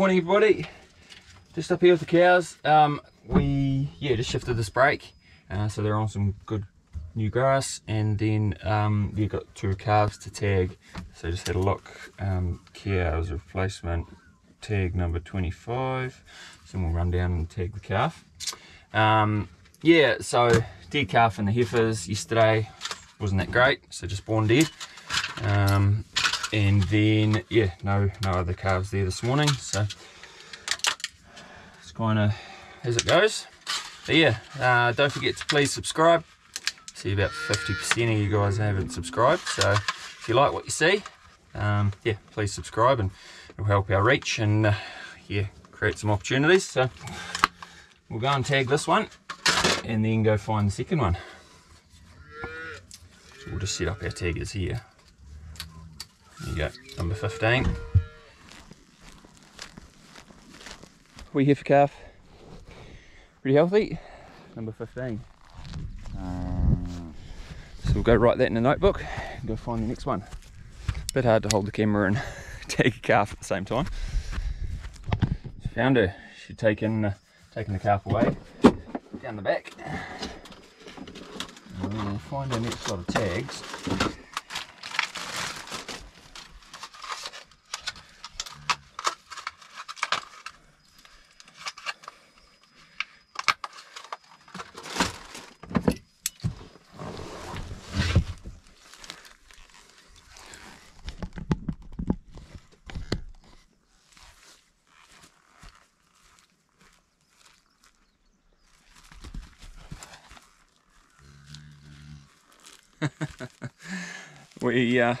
Morning everybody. Just up here with the cows. Um, we yeah just shifted this break, uh, so they're on some good new grass, and then um, you got two calves to tag. So just had a look. Um, cows replacement tag number 25. So we'll run down and tag the calf. Um, yeah, so dead calf in the heifers yesterday wasn't that great, so just born dead. Um, and then yeah, no no other calves there this morning, so it's kind of as it goes. But yeah, uh, don't forget to please subscribe. See about 50% of you guys haven't subscribed, so if you like what you see, um, yeah, please subscribe and it'll help our reach and uh, yeah, create some opportunities. So we'll go and tag this one and then go find the second one. So we'll just set up our taggers here. Go, number 15. We here for calf. Pretty healthy. Number 15. So we'll go write that in a notebook and go find the next one. Bit hard to hold the camera and take a calf at the same time. Found her. She'd taken, uh, taken the calf away down the back. And we'll find our next lot of tags. We uh,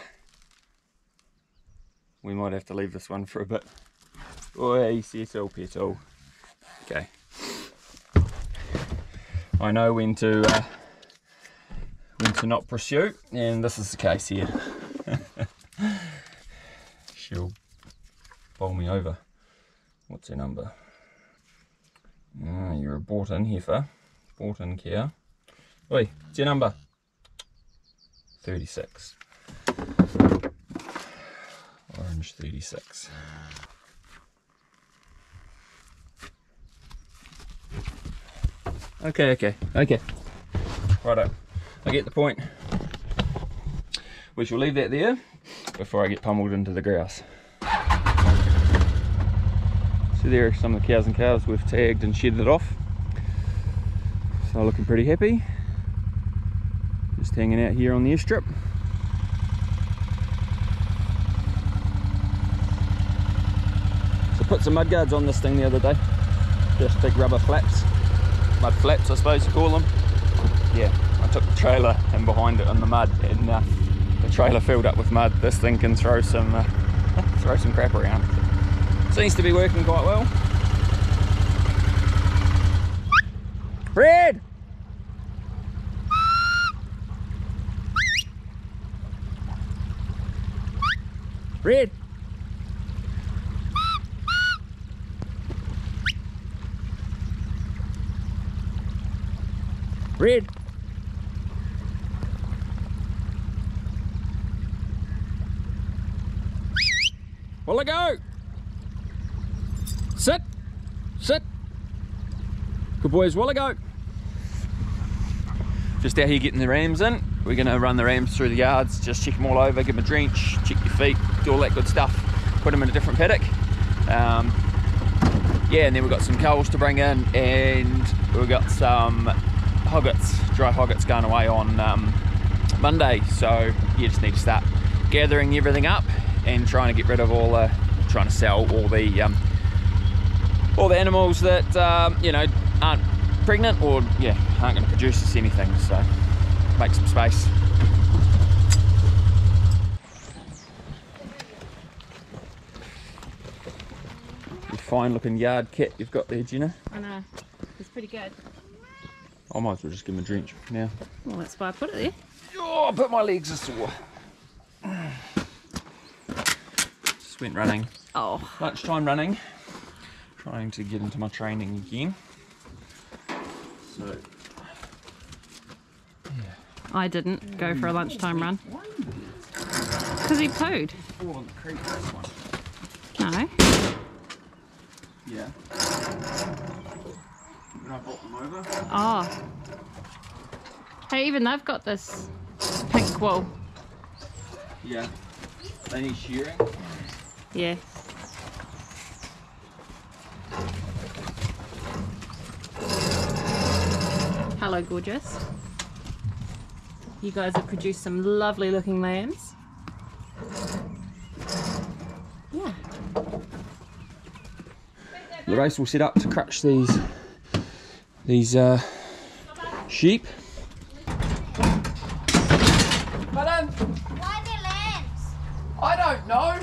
we might have to leave this one for a bit. Oi, CSL petal. Okay. I know when to uh, when to not pursue, and this is the case here. She'll bowl me over. What's her number? Ah, you're a bought in heifer. Bought in cow. Oi, what's your number? 36. Orange 36. Okay, okay, okay. Righto. I get the point. We shall leave that there before I get pummeled into the grouse. So there are some of the cows and calves we've tagged and shedded off. So looking pretty happy. Just hanging out here on the airstrip. Put some mud guards on this thing the other day. Just big rubber flaps. Mud flaps I suppose you call them. Yeah, I took the trailer and behind it in the mud and uh, the trailer filled up with mud. This thing can throw some uh, throw some crap around. Seems to be working quite well. Red! Red! Red! Will I go? Sit! Sit! Good boys, will I go? Just out here getting the rams in. We're gonna run the rams through the yards, just check them all over, give them a drench, check your feet, do all that good stuff. Put them in a different paddock. Um, yeah, and then we've got some coals to bring in, and we've got some hoggets, dry hoggets going away on um, Monday. So you just need to start gathering everything up and trying to get rid of all the, trying to sell all the um, all the animals that um, you know aren't pregnant or yeah aren't going to produce us anything. So make some space. Fine looking yard kit you've got there, Genna. I know. It's pretty good. I might as well just give him a drench now. Well, that's why I put it there. Oh, but my legs are sore. Just went running. Oh, Lunchtime running. Trying to get into my training again. So, I didn't go for a lunchtime run. Because he pooed. fall on the creek this one. No. Yeah. When I brought them over. Oh. Hey, even they've got this pink wool. Yeah. They need shearing. Yeah. Hello, gorgeous. You guys have produced some lovely looking lambs. Yeah. The race will set up to crutch these these uh, sheep. Pardon? Why the lambs? I don't know.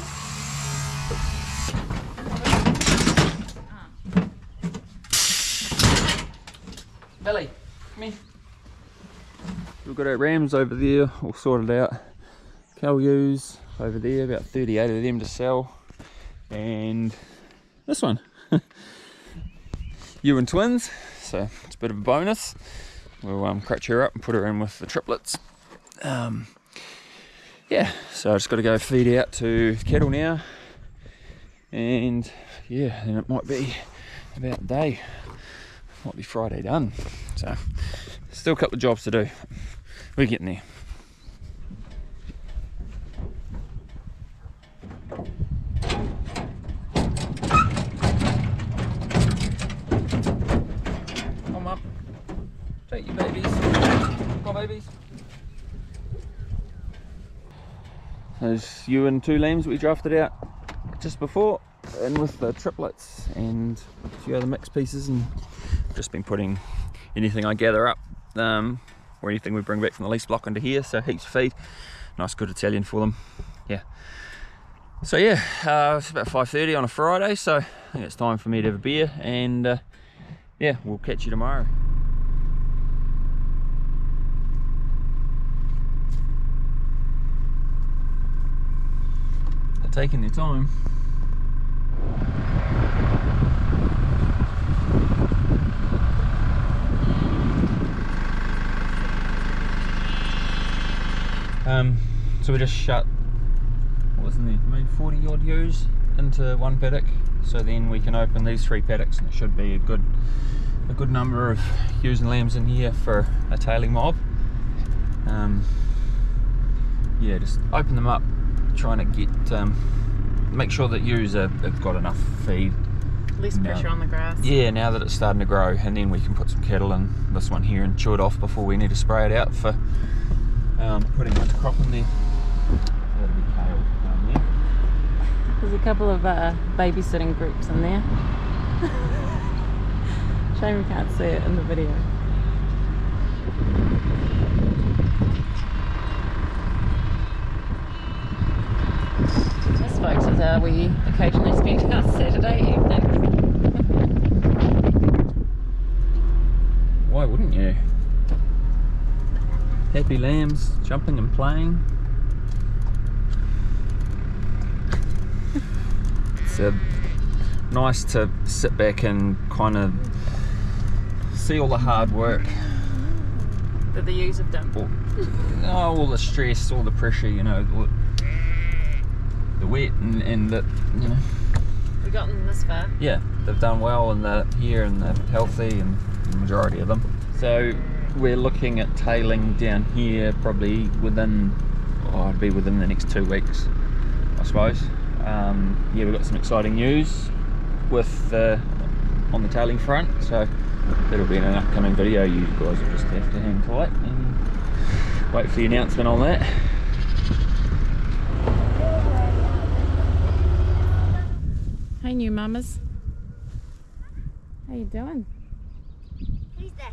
Billy, come here. We've got our rams over there, all sorted out. Cow ewes over there, about 38 of them to sell. And this one. Ewan twins, so it's a bit of a bonus. We'll um, crutch her up and put her in with the triplets. Um, yeah, so I just got to go feed out to kettle now, and yeah, then it might be about day, might be Friday done. So still a couple of jobs to do. We're getting there. Come up, take your babies. Come on, babies. There's you and two lambs we drafted out just before, and with the triplets and a few other mixed pieces, and just been putting anything I gather up um, or anything we bring back from the lease block into here. So heaps of feed, nice good Italian for them. Yeah. So yeah, uh, it's about 5:30 on a Friday, so I think it's time for me to have a beer, and uh, yeah, we'll catch you tomorrow. Taking their time. Um, so we just shut, what was in there, maybe 40 odd ewes into one paddock. So then we can open these three paddocks and it should be a good a good number of ewes and lambs in here for a tailing mob. Um, yeah, just open them up, trying to get, um, make sure that ewes are, have got enough feed. Less No. pressure on the grass. Yeah, now that it's starting to grow, and then we can put some cattle in this one here and chew it off before we need to spray it out for um, putting much crop in there. That'll be kale down there. There's a couple of uh, babysitting groups in there. Shame we can't see it in the video. This, folks, is how we occasionally spend our Saturday evening. Why wouldn't you? Happy lambs jumping and playing. It's uh, nice to sit back and kind of see all the hard work, That the ewes have done. all, oh, all the stress, all the pressure, you know, all the wet, and, and that, you know, We've gotten this far. yeah, they've done well and they're here and they're healthy and the majority of them. So we're looking at tailing down here probably within, oh, it'd be within the next two weeks, I suppose. Um, yeah, we've got some exciting news with uh, on the tailing front, so that'll be in an upcoming video. You guys will just have to hang tight and wait for the announcement on that. Hey, new mamas. How you doing? Who's this?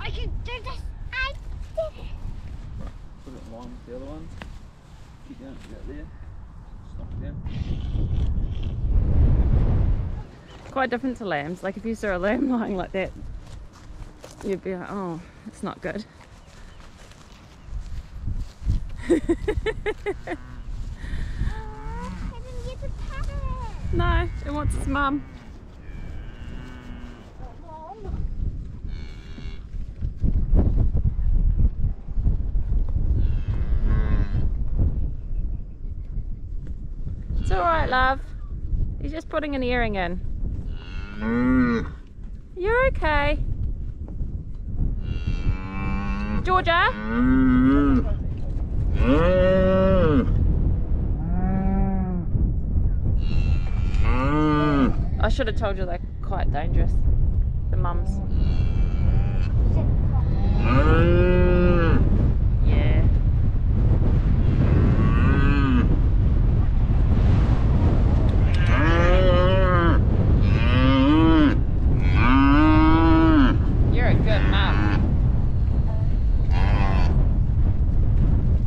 I can do this. I did it. Put it in line with the other ones. Keep going, get there. Stop again quite different to lambs. Like if you saw a lamb lying like that, you'd be like, oh, it's not good. no, it wants its mum. It's alright, love. He's just putting an earring in. You're okay. Georgia? I should have told you they're quite dangerous. The mums. Yeah. You're a good mum.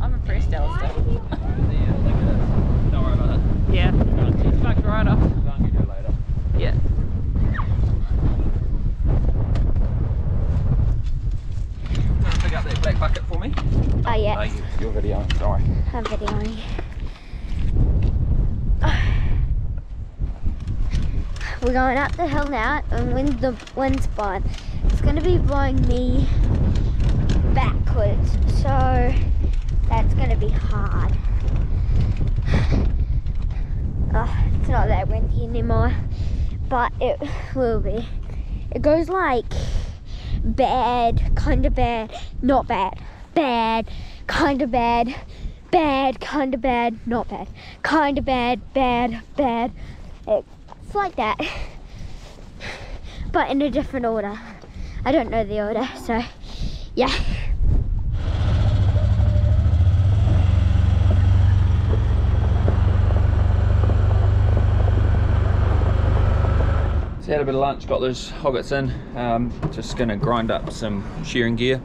I'm impressed, Alistair. Don't worry about it. Yeah. She's fucked right off. I'll get you later. Yeah. Pick up that black bucket for me. Oh, yeah. No, you, your video. Don't worry. I'm videoing. We're going up the hill now, and when the wind's blowing, it's going to be blowing me backwards. So that's going to be hard. Oh, it's not that windy anymore, but it will be. It goes like bad, kind of bad, not bad, bad, kind of bad, bad, kind of bad, not bad, kind of bad, bad, bad. It's like that, but in a different order. I don't know the order, so yeah. So had a bit of lunch, got those hoggets in. Um, just gonna grind up some shearing gear.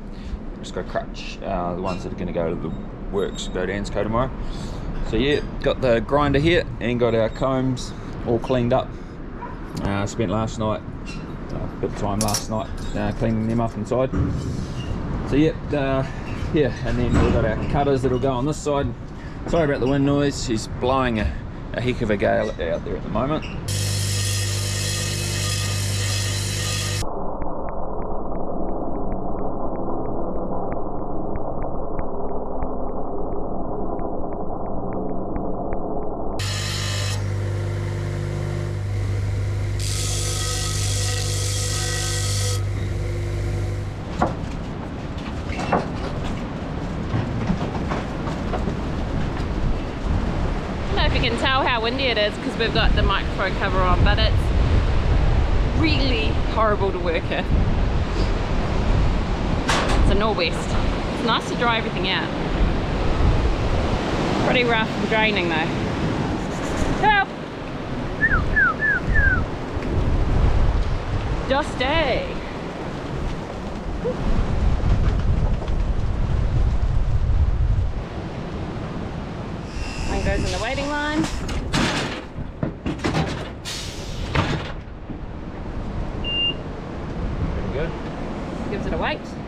Just go crutch uh, the ones that are gonna go to the works, go to ANZCO tomorrow. So yeah, got the grinder here and got our combs all cleaned up. Uh, spent last night, uh, a bit of time last night uh, cleaning them up inside. So yeah, uh, yeah, and then we've got our cutters that'll go on this side. Sorry about the wind noise, she's blowing a, a heck of a gale out there at the moment. I don't know if you can tell how windy it is because we've got the microphone cover on, but it's really It's a nor'west. It's nice to dry everything out. Pretty rough and draining though. Help! Just stay. One goes in the waiting line. Gives it a wait.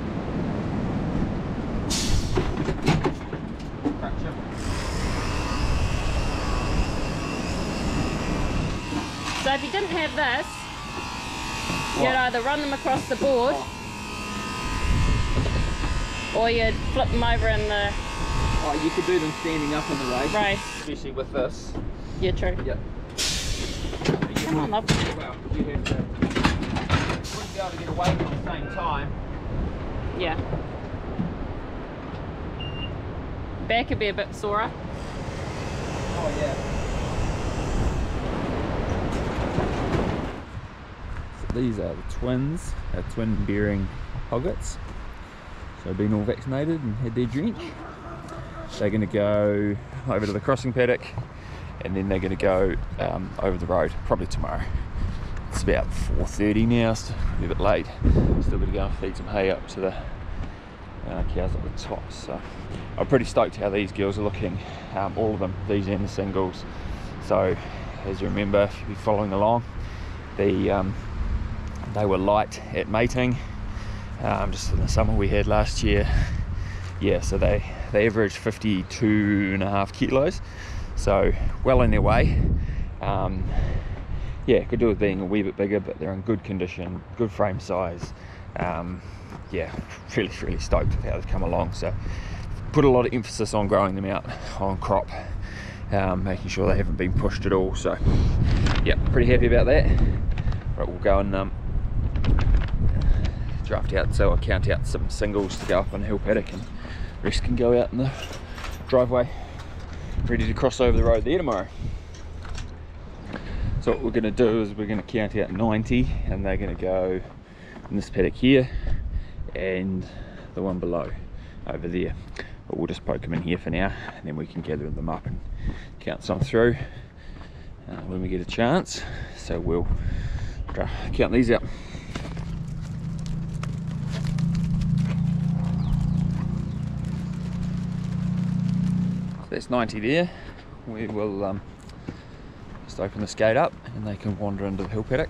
So if you didn't have this, you'd either run them across the board or you'd flip them over in the Oh, you could do them standing up in the race. race. Especially with this. Yeah, true. Yep. Come on, love. Well, you have to. Wouldn't be able to get away at the same time. Yeah. Back could be a bit sorer. Oh, yeah. So these are the twins, our twin bearing hoggets. So been all vaccinated and had their drink. They're going to go over to the crossing paddock and then they're going to go um, over the road probably tomorrow. It's about 4.30 now, probably a bit late. Still got to go and feed some hay up to the uh, cows at the top. So I'm pretty stoked how these girls are looking, um, all of them, these and the singles. So as you remember, if been following along, the um, they were light at mating, um, just in the summer we had last year. Yeah, so they they averaged 52 and a half kilos, so well in their way. Yeah, could do with being a wee bit bigger, but they're in good condition, good frame size. Um, yeah, really, really stoked with how they've come along. So, put a lot of emphasis on growing them out on crop um, making sure they haven't been pushed at all. So, yeah, pretty happy about that. Right, we'll go and um, draft out, so I'll count out some singles to go up on hill paddock and rest can go out in the driveway, ready to cross over the road there tomorrow. So what we're going to do is we're going to count out 90 and they're going to go in this paddock here and the one below over there. But we'll just poke them in here for now and then we can gather them up and count some through uh, when we get a chance. So we'll count these out. So that's 90 there. We will um, just open this gate up and they can wander into the hill paddock.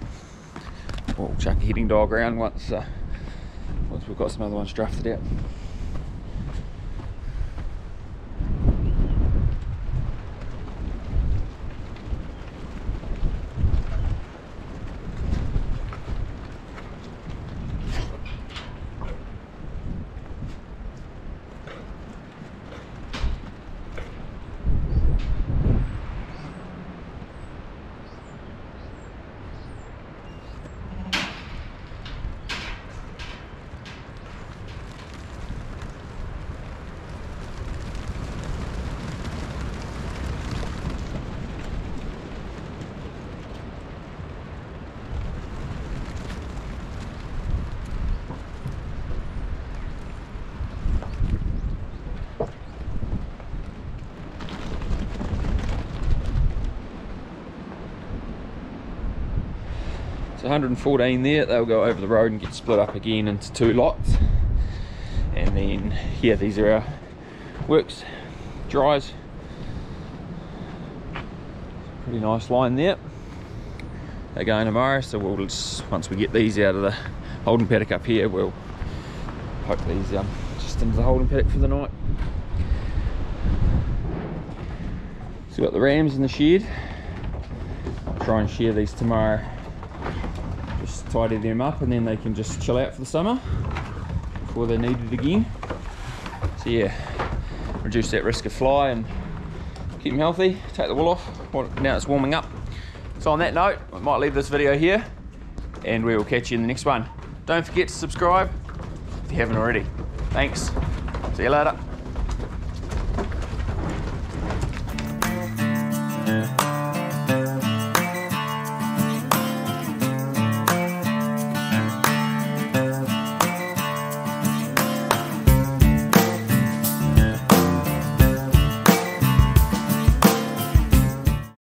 We'll chuck a heading dog around once uh, once we've got some other ones drafted out. 114 there, they'll go over the road and get split up again into two lots. And then yeah, these are our works, dries. Pretty nice line there. They're going tomorrow, so we'll just, once we get these out of the holding paddock up here, we'll poke these um, just into the holding paddock for the night. So we've got the rams in the shed. I'll try and share these tomorrow tidy them up and then they can just chill out for the summer before they're needed again. So yeah, reduce that risk of fly and keep them healthy, take the wool off. Now it's warming up. So on that note, I might leave this video here and we will catch you in the next one. Don't forget to subscribe if you haven't already. Thanks. See you later.